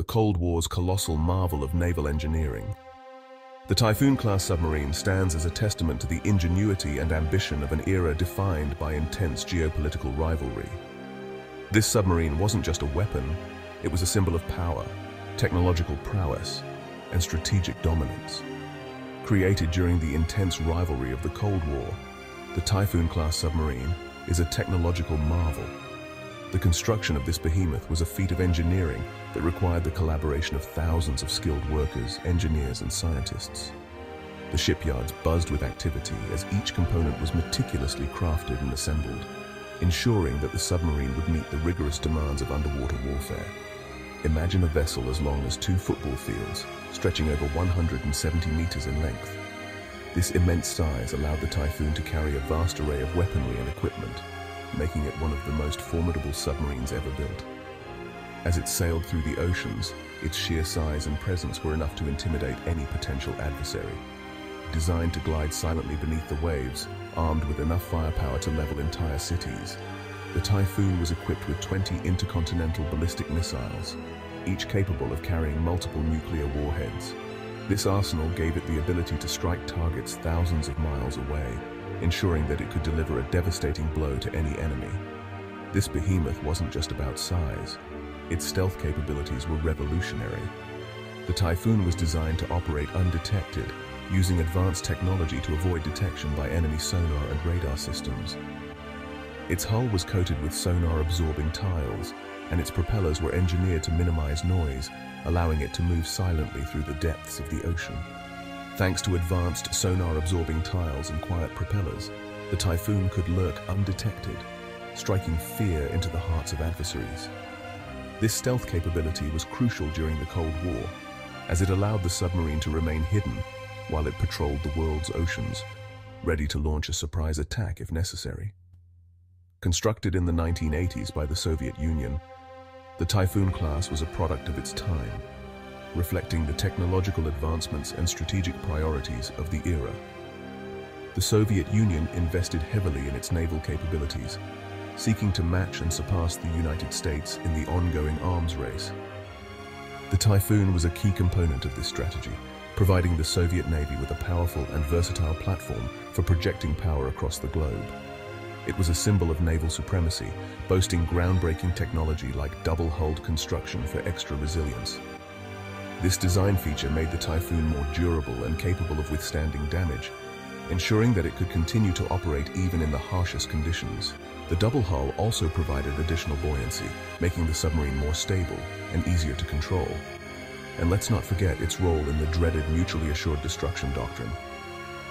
the Cold War's colossal marvel of naval engineering. The Typhoon-class submarine stands as a testament to the ingenuity and ambition of an era defined by intense geopolitical rivalry. This submarine wasn't just a weapon, it was a symbol of power, technological prowess, and strategic dominance. Created during the intense rivalry of the Cold War, the Typhoon-class submarine is a technological marvel. The construction of this behemoth was a feat of engineering that required the collaboration of thousands of skilled workers, engineers and scientists. The shipyards buzzed with activity as each component was meticulously crafted and assembled, ensuring that the submarine would meet the rigorous demands of underwater warfare. Imagine a vessel as long as two football fields, stretching over 170 meters in length. This immense size allowed the Typhoon to carry a vast array of weaponry and equipment, making it one of the most formidable submarines ever built. As it sailed through the oceans, its sheer size and presence were enough to intimidate any potential adversary. Designed to glide silently beneath the waves, armed with enough firepower to level entire cities, the Typhoon was equipped with 20 intercontinental ballistic missiles, each capable of carrying multiple nuclear warheads. This arsenal gave it the ability to strike targets thousands of miles away, ensuring that it could deliver a devastating blow to any enemy. This behemoth wasn't just about size. Its stealth capabilities were revolutionary. The Typhoon was designed to operate undetected, using advanced technology to avoid detection by enemy sonar and radar systems. Its hull was coated with sonar-absorbing tiles, and its propellers were engineered to minimize noise, allowing it to move silently through the depths of the ocean. Thanks to advanced sonar-absorbing tiles and quiet propellers, the Typhoon could lurk undetected, striking fear into the hearts of adversaries. This stealth capability was crucial during the Cold War, as it allowed the submarine to remain hidden while it patrolled the world's oceans, ready to launch a surprise attack if necessary. Constructed in the 1980s by the Soviet Union, the Typhoon class was a product of its time, reflecting the technological advancements and strategic priorities of the era. The Soviet Union invested heavily in its naval capabilities, seeking to match and surpass the United States in the ongoing arms race. The Typhoon was a key component of this strategy, providing the Soviet Navy with a powerful and versatile platform for projecting power across the globe. It was a symbol of naval supremacy, boasting groundbreaking technology like double-hulled construction for extra resilience. This design feature made the Typhoon more durable and capable of withstanding damage, ensuring that it could continue to operate even in the harshest conditions. The double hull also provided additional buoyancy, making the submarine more stable and easier to control. And let's not forget its role in the dreaded mutually assured destruction doctrine.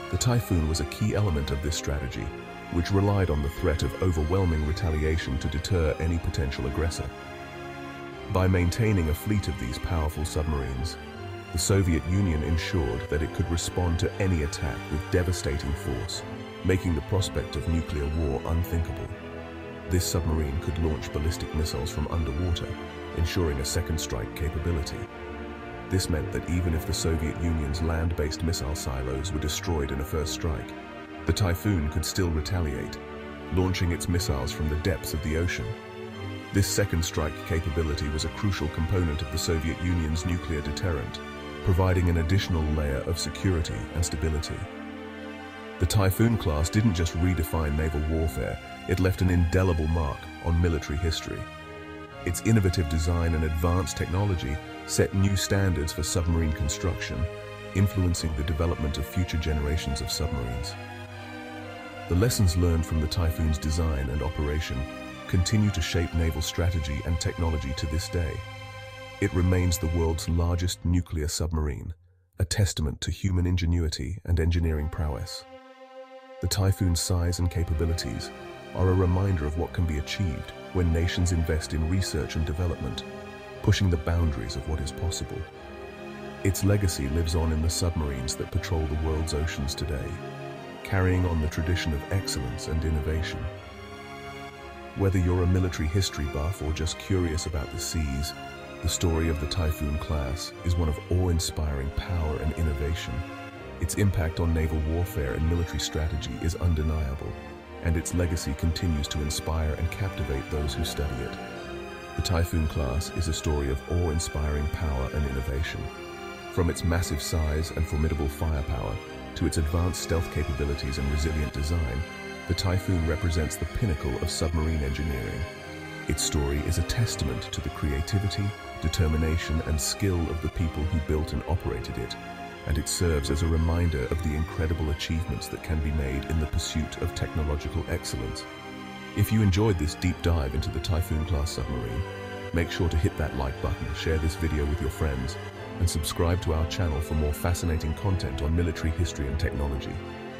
The Typhoon was a key element of this strategy, which relied on the threat of overwhelming retaliation to deter any potential aggressor. By maintaining a fleet of these powerful submarines, the Soviet Union ensured that it could respond to any attack with devastating force, making the prospect of nuclear war unthinkable. This submarine could launch ballistic missiles from underwater, ensuring a second strike capability. This meant that even if the Soviet Union's land-based missile silos were destroyed in a first strike, the Typhoon could still retaliate, launching its missiles from the depths of the ocean. This second strike capability was a crucial component of the Soviet Union's nuclear deterrent, providing an additional layer of security and stability. The Typhoon class didn't just redefine naval warfare, it left an indelible mark on military history. Its innovative design and advanced technology set new standards for submarine construction, influencing the development of future generations of submarines. The lessons learned from the Typhoon's design and operation continue to shape naval strategy and technology to this day. It remains the world's largest nuclear submarine, a testament to human ingenuity and engineering prowess. The Typhoon's size and capabilities are a reminder of what can be achieved when nations invest in research and development, pushing the boundaries of what is possible. Its legacy lives on in the submarines that patrol the world's oceans today, carrying on the tradition of excellence and innovation. Whether you're a military history buff or just curious about the seas, the story of the Typhoon class is one of awe-inspiring power and innovation. Its impact on naval warfare and military strategy is undeniable, and its legacy continues to inspire and captivate those who study it. The Typhoon class is a story of awe-inspiring power and innovation. From its massive size and formidable firepower to its advanced stealth capabilities and resilient design, the Typhoon represents the pinnacle of submarine engineering. Its story is a testament to the creativity, determination and skill of the people who built and operated it, and it serves as a reminder of the incredible achievements that can be made in the pursuit of technological excellence. If you enjoyed this deep dive into the Typhoon-class submarine, make sure to hit that like button, share this video with your friends, and subscribe to our channel for more fascinating content on military history and technology.